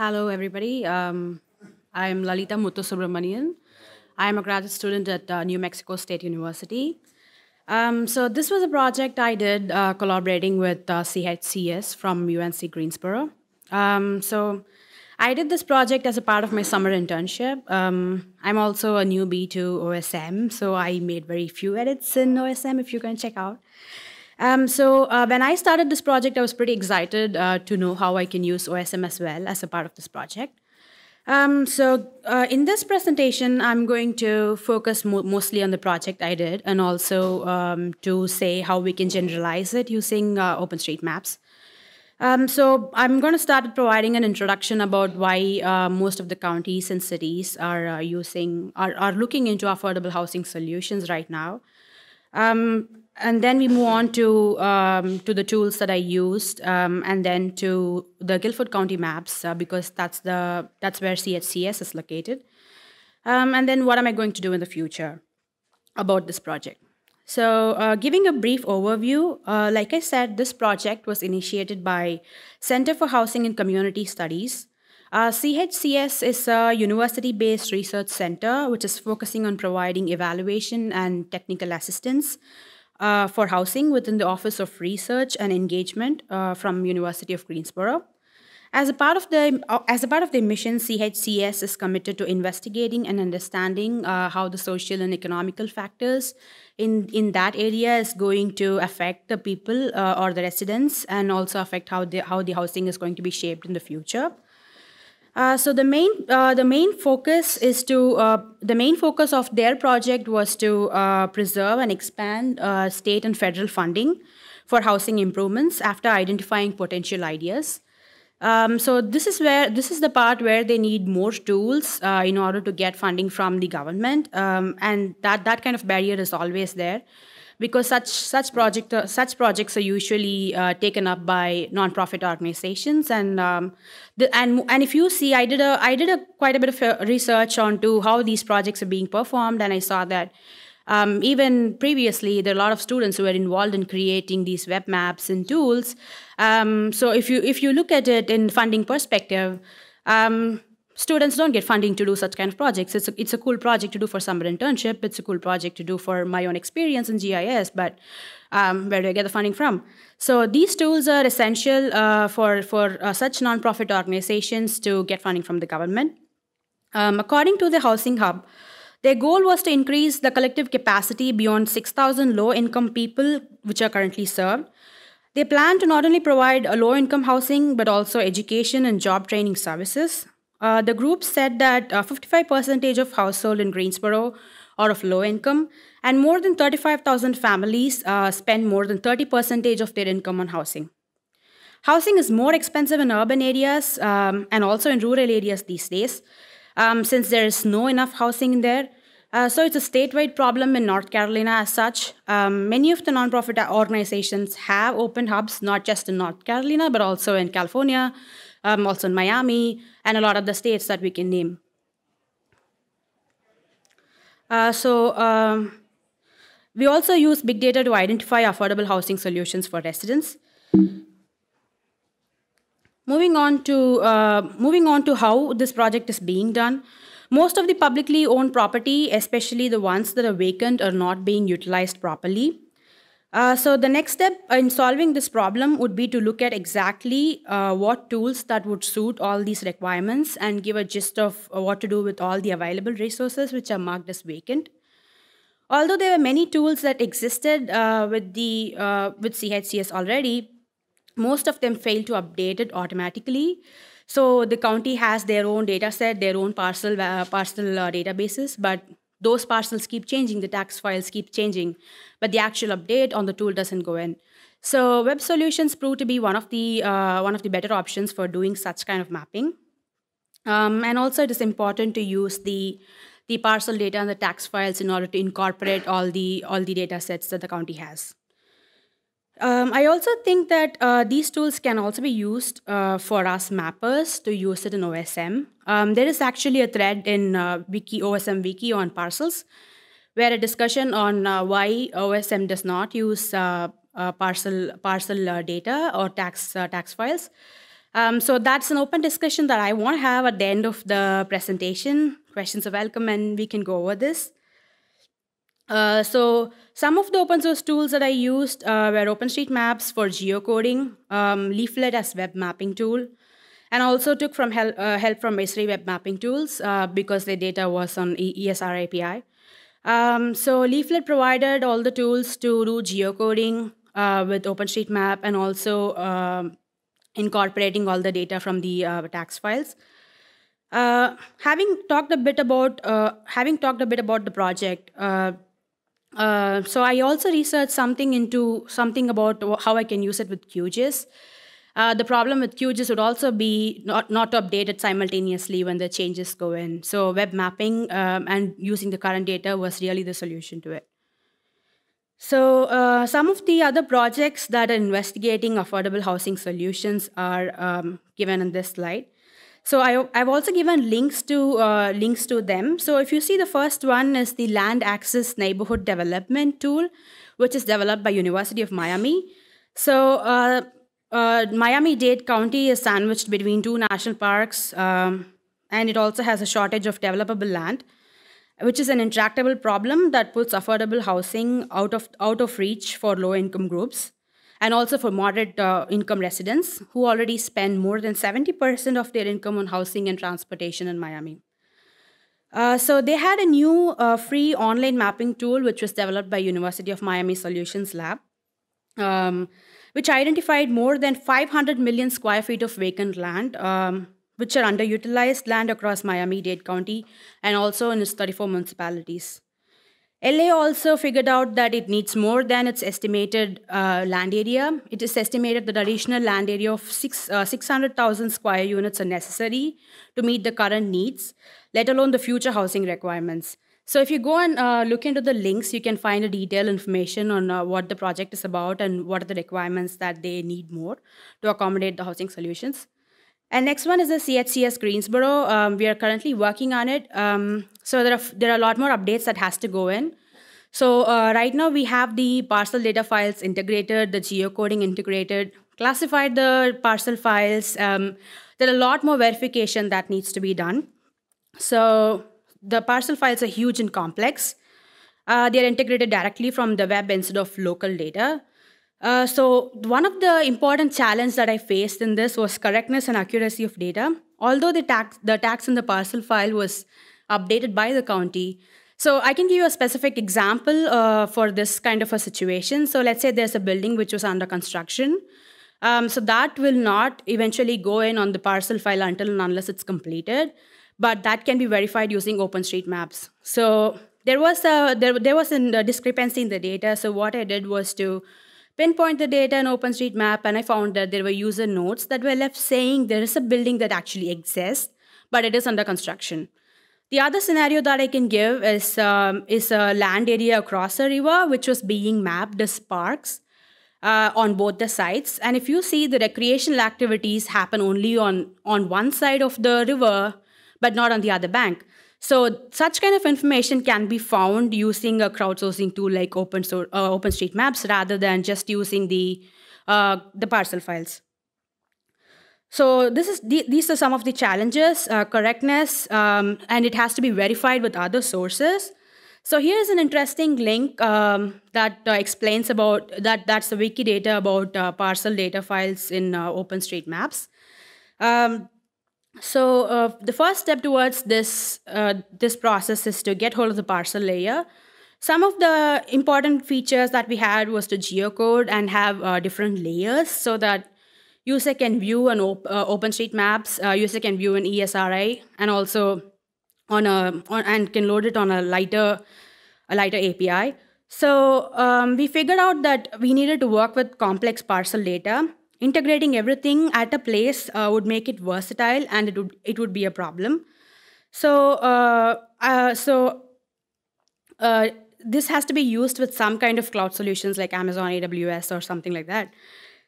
Hello, everybody. Um, I'm Lalitha Muthu Subramanian. I'm a graduate student at uh, New Mexico State University. Um, so this was a project I did uh, collaborating with uh, CHCS from UNC Greensboro. Um, so I did this project as a part of my summer internship. Um, I'm also a newbie to OSM, so I made very few edits in OSM if you can check out. Um, so uh, when I started this project, I was pretty excited uh, to know how I can use OSM as well as a part of this project. Um, so uh, in this presentation, I'm going to focus mo mostly on the project I did and also um, to say how we can generalize it using uh, OpenStreetMaps. Um, so I'm going to start providing an introduction about why uh, most of the counties and cities are uh, using are, are looking into affordable housing solutions right now. Um, and then we move on to um, to the tools that I used, um, and then to the Guilford County maps uh, because that's the that's where CHCS is located. Um, and then what am I going to do in the future about this project? So, uh, giving a brief overview, uh, like I said, this project was initiated by Center for Housing and Community Studies. Uh, CHCS is a university-based research center which is focusing on providing evaluation and technical assistance uh, for housing within the Office of Research and Engagement uh, from University of Greensboro. As a part of the uh, as a part of the mission, CHCS is committed to investigating and understanding uh, how the social and economical factors in in that area is going to affect the people uh, or the residents, and also affect how the how the housing is going to be shaped in the future. Uh, so the main uh, the main focus is to uh, the main focus of their project was to uh, preserve and expand uh, state and federal funding for housing improvements after identifying potential ideas. Um, so this is where this is the part where they need more tools in order to get funding from the government, um, and that that kind of barrier is always there because such such project uh, such projects are usually uh, taken up by nonprofit organizations. And um, the, and and if you see I did a I did a quite a bit of uh, research onto how these projects are being performed. And I saw that um, even previously there are a lot of students who were involved in creating these web maps and tools. Um, so if you if you look at it in funding perspective um, students don't get funding to do such kind of projects. It's a, it's a cool project to do for summer internship. It's a cool project to do for my own experience in GIS, but um, where do I get the funding from? So these tools are essential uh, for, for uh, such nonprofit organizations to get funding from the government. Um, according to the Housing Hub, their goal was to increase the collective capacity beyond 6,000 low-income people which are currently served. They plan to not only provide a low-income housing, but also education and job training services. Uh, the group said that 55% uh, of households in Greensboro are of low income, and more than 35,000 families uh, spend more than 30% of their income on housing. Housing is more expensive in urban areas um, and also in rural areas these days, um, since there is no enough housing there. Uh, so it's a statewide problem in North Carolina as such. Um, many of the nonprofit organizations have open hubs, not just in North Carolina, but also in California, um, also in Miami, and a lot of the states that we can name. Uh, so um, we also use big data to identify affordable housing solutions for residents. Moving on to uh, moving on to how this project is being done. Most of the publicly owned property, especially the ones that are vacant, are not being utilized properly. Uh, so the next step in solving this problem would be to look at exactly uh, what tools that would suit all these requirements and give a gist of uh, what to do with all the available resources which are marked as vacant. Although there were many tools that existed uh, with the uh, with CHCS already, most of them failed to update it automatically. So the county has their own data set, their own parcel parcel databases, but those parcels keep changing, the tax files keep changing, but the actual update on the tool doesn't go in. So web solutions prove to be one of the uh, one of the better options for doing such kind of mapping. Um, and also, it is important to use the the parcel data and the tax files in order to incorporate all the all the data sets that the county has. Um, I also think that uh, these tools can also be used uh, for us mappers to use it in OSM. Um, there is actually a thread in uh, Wiki OSM Wiki on parcels, where a discussion on uh, why OSM does not use uh, uh, parcel parcel data or tax tax files. Um, so that's an open discussion that I want to have at the end of the presentation. Questions are welcome and we can go over this. Uh, so some of the open source tools that I used uh, were OpenStreetMaps for geocoding, um, Leaflet as web mapping tool, and also took from help, uh, help from Esri web mapping tools uh, because their data was on Esri API. Um, so Leaflet provided all the tools to do geocoding uh, with OpenStreetMap and also um, incorporating all the data from the uh, tax files. Uh, having talked a bit about uh, having talked a bit about the project, so I also researched something into something about how I can use it with QGIS. Uh, the problem with QGIS would also be not, not to update it simultaneously when the changes go in. So web mapping um, and using the current data was really the solution to it. So uh, some of the other projects that are investigating affordable housing solutions are um, given in this slide. So I, have also given links to uh, links to them. So if you see the first one is the Land Access Neighborhood Development Tool, which is developed by University of Miami. So uh, uh Miami-Dade County is sandwiched between two national parks, um, and it also has a shortage of developable land which is an intractable problem that puts affordable housing out of, out of reach for low income groups and also for moderate uh, income residents who already spend more than 70% of their income on housing and transportation in Miami. Uh, so they had a new uh, free online mapping tool which was developed by University of Miami Solutions Lab, um, which identified more than 500 million square feet of vacant land um, which are underutilized land across Miami-Dade County and also in its 34 municipalities. LA also figured out that it needs more than its estimated uh, land area. It is estimated that additional land area of six, uh, 600,000 square units are necessary to meet the current needs, let alone the future housing requirements. So if you go and uh, look into the links, you can find a detailed information on uh, what the project is about and what are the requirements that they need more to accommodate the housing solutions. And next one is the CHCS Greensboro. Um, we are currently working on it. Um, so there are, there are a lot more updates that has to go in. So uh, right now we have the parcel data files integrated, the geocoding integrated, classified the parcel files. Um, there are a lot more verification that needs to be done. So the parcel files are huge and complex. Uh, they are integrated directly from the web instead of local data. Uh, so one of the important challenges that I faced in this was correctness and accuracy of data. Although the tax, the tax in the parcel file was updated by the county, so I can give you a specific example uh, for this kind of a situation. So let's say there's a building which was under construction. Um, so that will not eventually go in on the parcel file until and unless it's completed, but that can be verified using OpenStreetMaps. So there was a there, there was a discrepancy in the data. So what I did was to pinpoint the data in OpenStreetMap, and I found that there were user notes that were left saying there is a building that actually exists, but it is under construction. The other scenario that I can give is, um, is a land area across a river, which was being mapped as parks uh, on both the sides. And if you see the recreational activities happen only on, on one side of the river, but not on the other bank. So such kind of information can be found using a crowdsourcing tool like Open uh, OpenStreetMaps rather than just using the uh, the parcel files. So this is the, these are some of the challenges: uh, correctness, um, and it has to be verified with other sources. So here's an interesting link um, that uh, explains about that. That's the Wikidata about uh, parcel data files in uh, OpenStreetMaps. Um, so uh, the first step towards this uh, this process is to get hold of the parcel layer. Some of the important features that we had was to geocode and have uh, different layers so that user can view an op uh, OpenStreetMaps, uh, user can view an ESRI, and also on a on, and can load it on a lighter a lighter API. So um, we figured out that we needed to work with complex parcel data integrating everything at a place uh, would make it versatile and it would it would be a problem so uh, uh, so uh, this has to be used with some kind of cloud solutions like amazon aws or something like that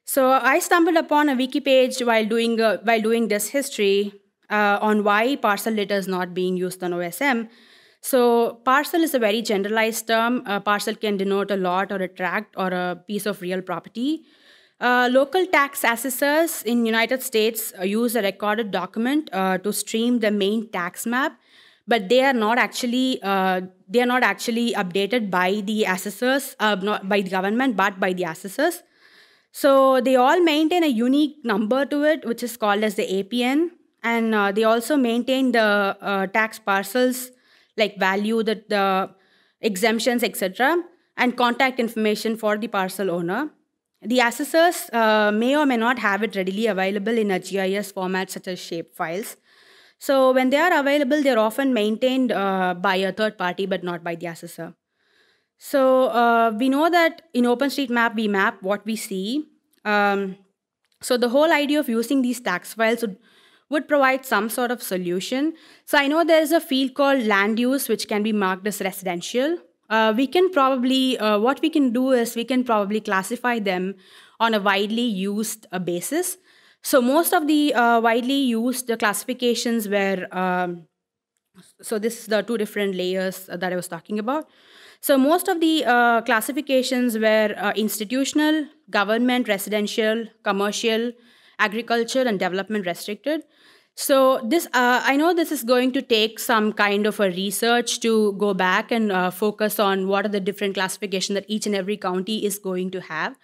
so i stumbled upon a wiki page while doing uh, while doing this history uh, on why parcel data is not being used on osm so parcel is a very generalized term. Parcel can denote a lot or a tract or a piece of real property. Uh, local tax assessors in United States uh, use a recorded document uh, to stream the main tax map, but they are not actually uh, they are not actually updated by the assessors, uh, not by the government, but by the assessors. So they all maintain a unique number to it, which is called as the APN, and uh, they also maintain the tax parcels like value, the, the exemptions, etc., and contact information for the parcel owner. The assessors uh, may or may not have it readily available in a GIS format such as shape files. So when they are available, they're often maintained uh, by a third party but not by the assessor. So uh, we know that in OpenStreetMap, we map what we see. Um, so the whole idea of using these tax files would, would provide some sort of solution. So I know there's a field called land use, which can be marked as residential uh, we can probably, uh, what we can do is we can probably classify them on a widely used uh, basis. So most of the uh, widely used classifications were, um, so this is the two different layers that I was talking about. So most of the uh, classifications were uh, institutional, government, residential, commercial, agriculture, and development restricted. So this, uh, I know this is going to take some kind of a research to go back and uh, focus on what are the different classification that each and every county is going to have.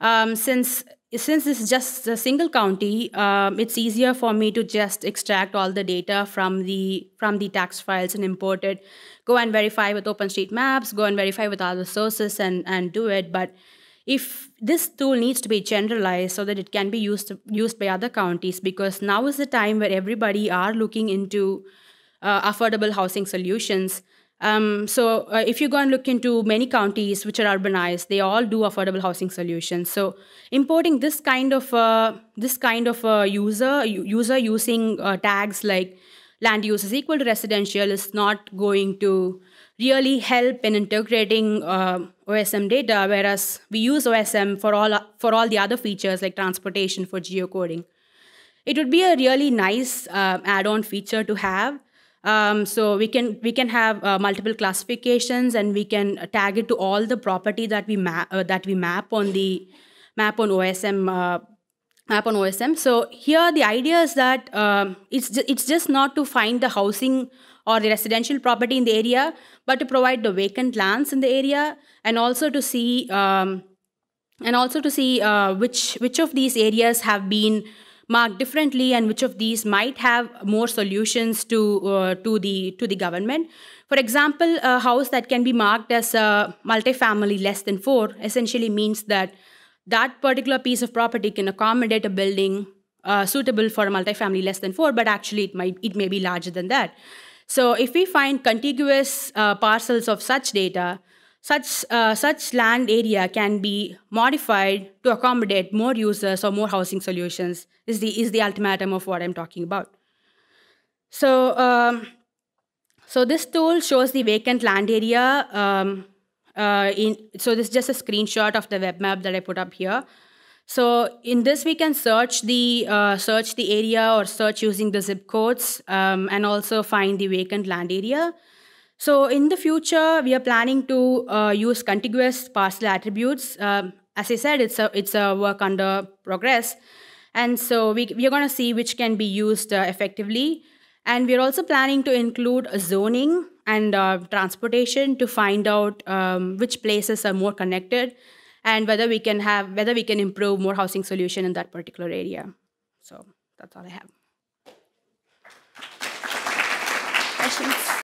Um, since since this is just a single county, um, it's easier for me to just extract all the data from the from the tax files and import it. Go and verify with OpenStreetMaps. Go and verify with other sources and and do it. But if this tool needs to be generalized so that it can be used used by other counties because now is the time where everybody are looking into uh, affordable housing solutions. Um, so uh, if you go and look into many counties which are urbanized they all do affordable housing solutions. So importing this kind of uh, this kind of user user using uh, tags like land use is equal to residential is not going to really help in integrating uh, OSM data, whereas we use OSM for all, for all the other features like transportation for geocoding. It would be a really nice uh, add-on feature to have. Um, so we can we can have uh, multiple classifications and we can tag it to all the property that we map uh, that we map on the map on OSM uh, map on OSM. So here the idea is that um, it's it's just not to find the housing or the residential property in the area, but to provide the vacant lands in the area and also to see um, and also to see uh, which which of these areas have been marked differently and which of these might have more solutions to uh, to the to the government. For example, a house that can be marked as a multifamily less than four essentially means that that particular piece of property can accommodate a building uh, suitable for a multifamily less than four, but actually it might it may be larger than that. So if we find contiguous uh, parcels of such data, such, uh, such land area can be modified to accommodate more users or more housing solutions is the, is the ultimatum of what I'm talking about. So, um, so this tool shows the vacant land area. Um, uh, in, so this is just a screenshot of the web map that I put up here. So in this, we can search the uh, search the area or search using the zip codes um, and also find the vacant land area. So in the future, we are planning to uh, use contiguous parcel attributes. Um, as I said, it's a it's a work under progress, and so we we are going to see which can be used uh, effectively. And we're also planning to include zoning and uh, transportation to find out um, which places are more connected and whether we can have whether we can improve more housing solution in that particular area. So that's all I have. Questions?